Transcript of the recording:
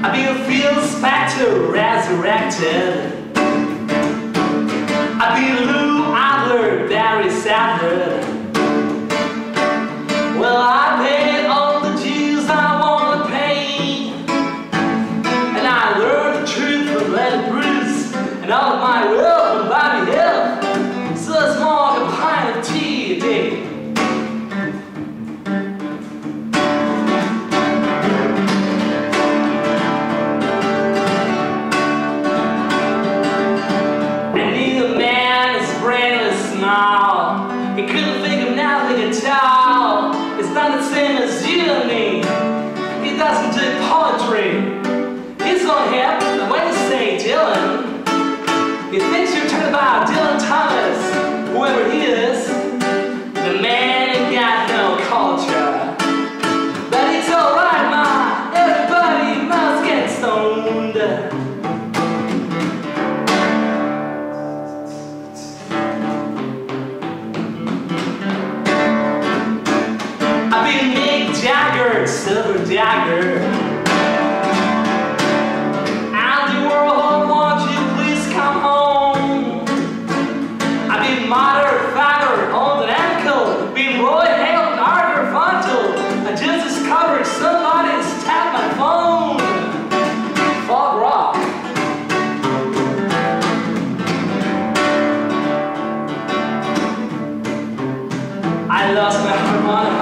I feels back to resurrected. Abigail Lou Adler, Barry Sadler. Well, I same as you and me. He doesn't do poetry. He's not here Wednesday, Dylan. He thinks been Mick Jagger, silver dagger. Andy Warhol, won't you please come home? I've been mother, father, old and uncle, been Roy Hale, Arthur Fontel. I just discovered somebody's tapped my phone. Fog rock. I lost my harmonica.